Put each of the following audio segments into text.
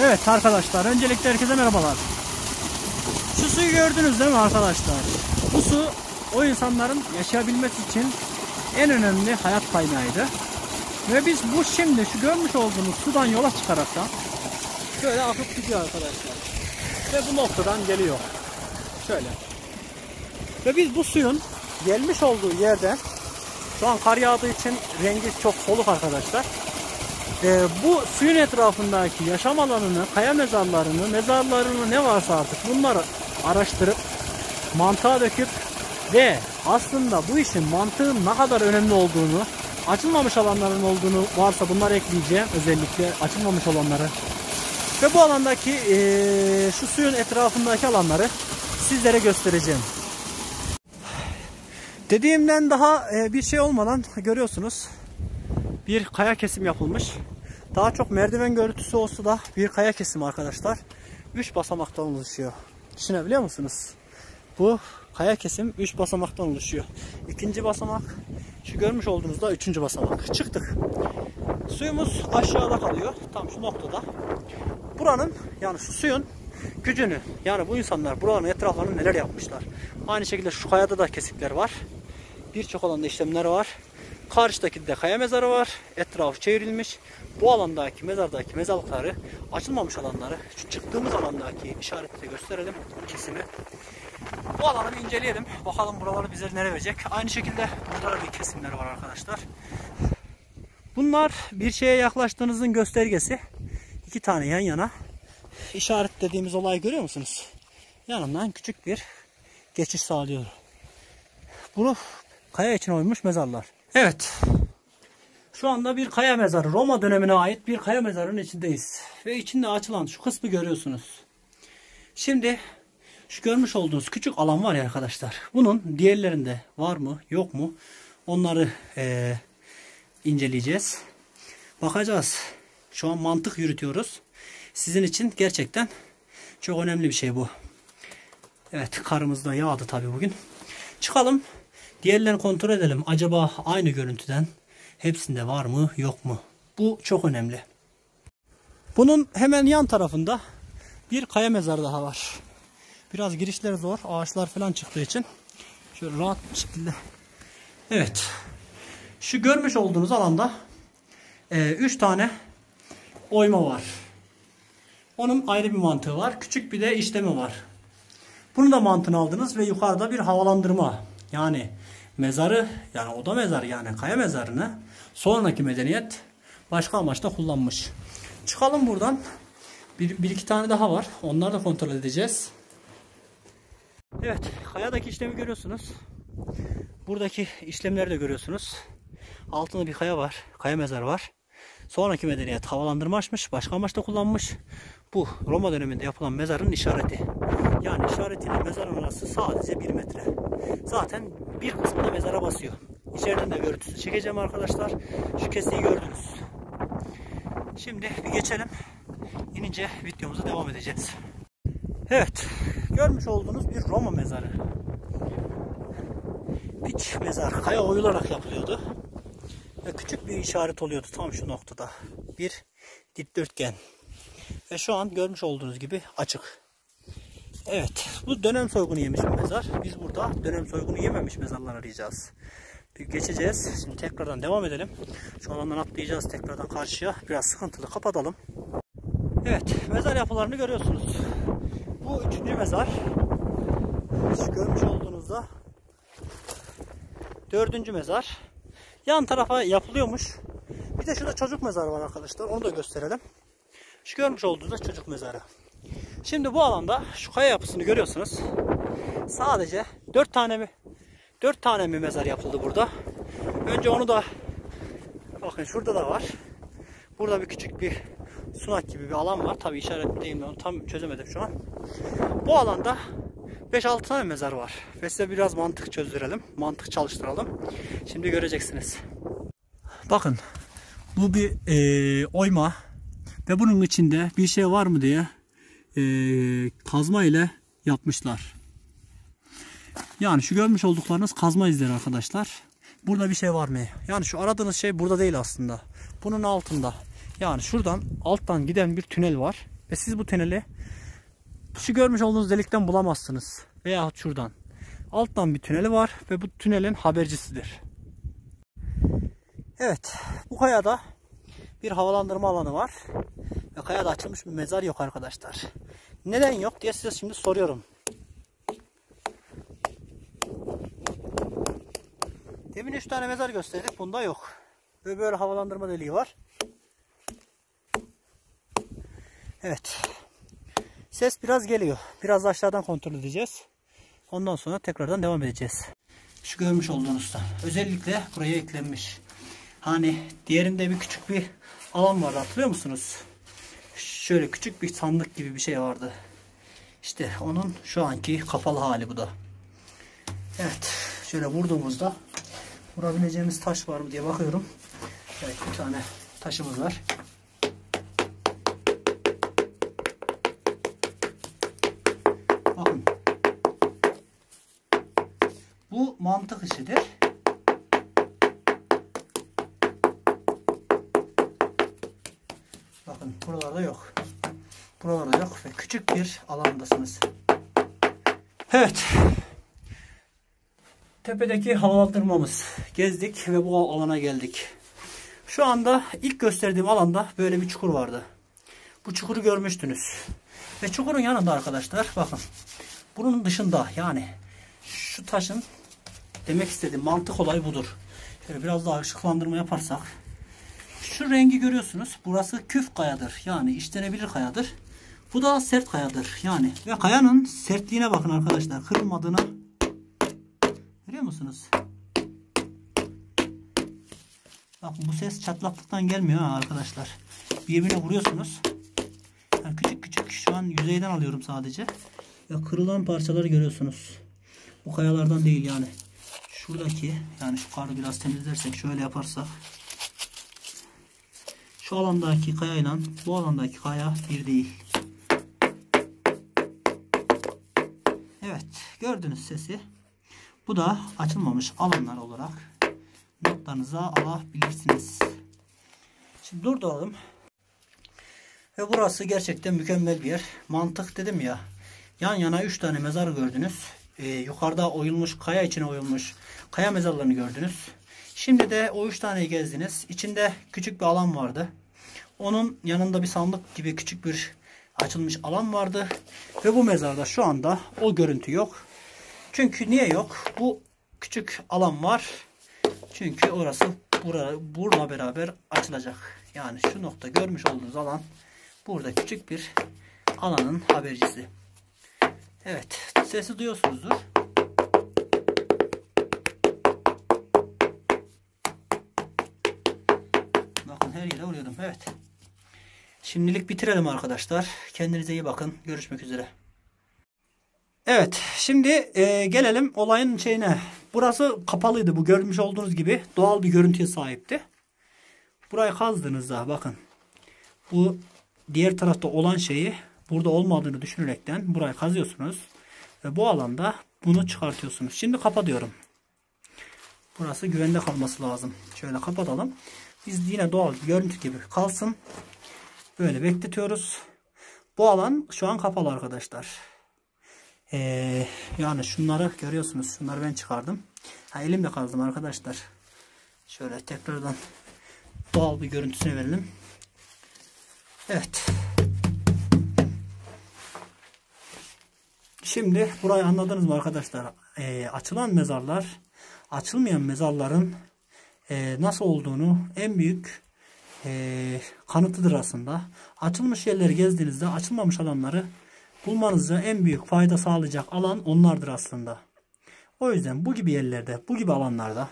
Evet arkadaşlar öncelikle herkese merhabalar. Şu suyu gördünüz değil mi arkadaşlar? Bu su o insanların yaşayabilmesi için en önemli hayat kaynağıydı. Ve biz bu şimdi şu görmüş olduğunuz sudan yola çıkarak da şöyle akıp gidiyor arkadaşlar. Ve bu noktadan geliyor. Şöyle. Ve biz bu suyun gelmiş olduğu yerden şu an kar yağdığı için rengi çok soluk arkadaşlar. Ee, bu suyun etrafındaki yaşam alanını, kaya mezarlarını, mezarlarını ne varsa artık bunları araştırıp mantığa döküp ve aslında bu işin mantığın ne kadar önemli olduğunu, açılmamış alanların olduğunu varsa bunları ekleyeceğim özellikle açılmamış olanları. Ve bu alandaki e, şu suyun etrafındaki alanları sizlere göstereceğim. Dediğimden daha e, bir şey olmadan görüyorsunuz bir kaya kesim yapılmış. Daha çok merdiven görüntüsü olsa da bir kaya kesim arkadaşlar. 3 basamaktan oluşuyor. Düşünebiliyor musunuz? Bu kaya kesim 3 basamaktan oluşuyor. İkinci basamak şu görmüş olduğunuzda üçüncü basamak. Çıktık. Suyumuz aşağıda kalıyor. Tam şu noktada. Buranın yani şu suyun gücünü yani bu insanlar buranın etraflarını neler yapmışlar. Aynı şekilde şu kayada da kesikler var. Birçok alanda işlemler var. Karşıdaki de kaya mezarı var. Etrafı çevrilmiş. Bu alandaki mezardaki mezarlıkları açılmamış alanları şu çıktığımız alandaki işareti gösterelim kesimi. Bu alanı bir inceleyelim. Bakalım buraları bize ne verecek. Aynı şekilde burada da bir kesimler var arkadaşlar. Bunlar bir şeye yaklaştığınızın göstergesi. İki tane yan yana işaret dediğimiz olayı görüyor musunuz? Yanından küçük bir geçiş sağlıyor. Bunu kaya için oymuş mezarlar. Evet. Şu anda bir kaya mezarı. Roma dönemine ait bir kaya mezarının içindeyiz. Ve içinde açılan şu kısmı görüyorsunuz. Şimdi şu görmüş olduğunuz küçük alan var ya arkadaşlar. Bunun diğerlerinde var mı yok mu onları e, inceleyeceğiz. Bakacağız. Şu an mantık yürütüyoruz. Sizin için gerçekten çok önemli bir şey bu. Evet karımız da yağdı tabii bugün. Çıkalım. Diğerlerini kontrol edelim. Acaba aynı görüntüden hepsinde var mı yok mu? Bu çok önemli. Bunun hemen yan tarafında bir kaya mezarı daha var. Biraz girişleri zor. Ağaçlar falan çıktığı için. Şöyle rahat bir şekilde. Evet. Şu görmüş olduğunuz alanda 3 e, tane oyma var. Onun ayrı bir mantığı var. Küçük bir de işlemi var. Bunu da mantığını aldınız ve yukarıda bir havalandırma. Yani mezarı yani oda mezarı yani kaya mezarını sonraki medeniyet başka amaçta kullanmış. Çıkalım buradan. Bir, bir iki tane daha var. Onları da kontrol edeceğiz. Evet. Kayadaki işlemi görüyorsunuz. Buradaki işlemleri de görüyorsunuz. Altında bir kaya var. Kaya mezarı var. Sonraki medeniyet havalandırma açmış. Başka amaçta kullanmış. Bu Roma döneminde yapılan mezarın işareti. Yani işaretiyle mezarın arası sadece bir metre. Zaten bir kısmı da mezara basıyor. İçeriden de görüntüsü çekeceğim arkadaşlar. Şu kesiyi gördünüz. Şimdi bir geçelim. İnince videomuza devam edeceğiz. Evet. Görmüş olduğunuz bir Roma mezarı. Piç mezar. Kaya oyularak yapılıyordu. Ve küçük bir işaret oluyordu tam şu noktada. Bir dikdörtgen. Ve şu an görmüş olduğunuz gibi açık. Evet. Bu dönem soygunu yemiş bir mezar. Biz burada dönem soygunu yememiş mezarlar arayacağız. Bir geçeceğiz. Şimdi tekrardan devam edelim. Şu alandan atlayacağız tekrardan karşıya. Biraz sıkıntılı kapatalım. Evet. Mezar yapılarını görüyorsunuz. Bu üçüncü mezar. Şu görmüş olduğunuzda dördüncü mezar. Yan tarafa yapılıyormuş. Bir de şurada çocuk mezarı var arkadaşlar. Onu da gösterelim. Şu görmüş olduğunuz çocuk mezarı. Şimdi bu alanda şu kaya yapısını görüyorsunuz. Sadece 4 tane mi 4 tane mi mezar yapıldı burada. Önce onu da bakın şurada da var. Burada bir küçük bir sunak gibi bir alan var. Tabi işaretleyeyim onu tam çözemedim şu an. Bu alanda 5-6 tane mezar var. Ve size biraz mantık çözdürelim. Mantık çalıştıralım. Şimdi göreceksiniz. Bakın. Bu bir e, oyma. Ve bunun içinde bir şey var mı diye e, kazma ile yapmışlar. Yani şu görmüş olduklarınız kazma izleri arkadaşlar. Burada bir şey var mı? Yani şu aradığınız şey burada değil aslında. Bunun altında. Yani şuradan alttan giden bir tünel var. Ve siz bu tüneli şu görmüş olduğunuz delikten bulamazsınız. Veya şuradan. Alttan bir tüneli var ve bu tünelin habercisidir. Evet. Bu kayada bir havalandırma alanı var. Ve kayada açılmış bir mezar yok arkadaşlar. Neden yok diye size şimdi soruyorum. Demin 3 tane mezar gösterdik. Bunda yok. Ve böyle havalandırma deliği var. Evet. Ses biraz geliyor. Biraz da aşağıdan kontrol edeceğiz. Ondan sonra tekrardan devam edeceğiz. Şu görmüş olduğunuzda. Özellikle buraya eklenmiş. Hani diğerinde bir küçük bir alan vardı hatırlıyor musunuz? Şöyle küçük bir sandık gibi bir şey vardı. İşte onun şu anki kapalı hali bu da. Evet. Şöyle vurduğumuzda vurabileceğimiz taş var mı diye bakıyorum. Evet bir tane taşımız var. Bakın. Bu mantık işidir. Bakın buralarda yok. Buralarda yok ve küçük bir alandasınız. Evet. Tepedeki havalandırmamız. Gezdik ve bu alana geldik. Şu anda ilk gösterdiğim alanda böyle bir çukur vardı. Bu çukuru görmüştünüz. Ve çukurun yanında arkadaşlar bakın. Bunun dışında yani şu taşın demek istediğim mantık olay budur. Şöyle biraz daha ışıklandırma yaparsak. Şu rengi görüyorsunuz. Burası küf kayadır. Yani işlenebilir kayadır. Bu da sert kayadır. Yani ve kayanın sertliğine bakın arkadaşlar. Kırılmadığına görüyor musunuz? Bakın bu ses çatlaklıktan gelmiyor ha arkadaşlar. Birbirine vuruyorsunuz. Yani küçük küçük şu an yüzeyden alıyorum sadece. Ya kırılan parçaları görüyorsunuz. Bu kayalardan değil yani. Şuradaki yani şu karı biraz temizlersek şöyle yaparsak şu alandaki kayayla bu alandaki kaya bir değil. Evet gördünüz sesi. Bu da açılmamış alanlar olarak notlarınıza alabilirsiniz. Şimdi durduralım. Ve burası gerçekten mükemmel bir yer. Mantık dedim ya. Yan yana 3 tane mezar gördünüz. Ee, yukarıda oyulmuş, kaya içine oyulmuş kaya mezarlarını gördünüz. Şimdi de o 3 taneyi gezdiniz. İçinde küçük bir alan vardı. Onun yanında bir sandık gibi küçük bir açılmış alan vardı. Ve bu mezarda şu anda o görüntü yok. Çünkü niye yok? Bu küçük alan var. Çünkü orası bura, beraber açılacak. Yani şu nokta görmüş olduğunuz alan burada küçük bir alanın habercisi. Evet. Sesi duyuyorsunuzdur. Evet. Şimdilik bitirelim arkadaşlar. Kendinize iyi bakın. Görüşmek üzere. Evet. Şimdi e, gelelim olayın şeyine. Burası kapalıydı. Bu görmüş olduğunuz gibi doğal bir görüntüye sahipti. Burayı kazdığınızda bakın. Bu diğer tarafta olan şeyi burada olmadığını düşünerekten burayı kazıyorsunuz. Ve bu alanda bunu çıkartıyorsunuz. Şimdi kapatıyorum. Burası güvende kalması lazım. Şöyle kapatalım. Biz yine doğal görüntü gibi kalsın. Böyle bekletiyoruz. Bu alan şu an kapalı arkadaşlar. Ee, yani şunları görüyorsunuz. Şunları ben çıkardım. Ha, elimle kazdım arkadaşlar. Şöyle tekrardan doğal bir görüntüsünü verelim. Evet. Şimdi burayı anladınız mı arkadaşlar? Ee, açılan mezarlar açılmayan mezarların e, nasıl olduğunu en büyük e, kanıtıdır aslında. Açılmış yerleri gezdiğinizde açılmamış alanları bulmanıza en büyük fayda sağlayacak alan onlardır aslında. O yüzden bu gibi yerlerde, bu gibi alanlarda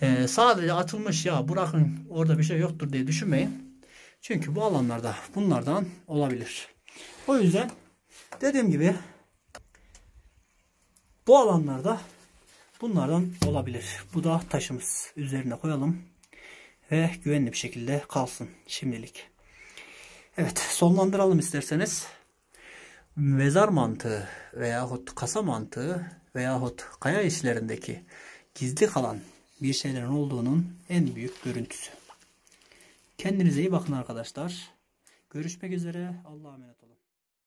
e, sadece açılmış ya bırakın orada bir şey yoktur diye düşünmeyin. Çünkü bu alanlarda bunlardan olabilir. O yüzden dediğim gibi bu alanlarda bunlardan olabilir. Bu da taşımız. Üzerine koyalım. Ve güvenli bir şekilde kalsın şimdilik. Evet sonlandıralım isterseniz. Mezar mantığı veyahut kasa mantığı veyahut kaya işlerindeki gizli kalan bir şeylerin olduğunun en büyük görüntüsü. Kendinize iyi bakın arkadaşlar. Görüşmek üzere. Allah'a emanet olun.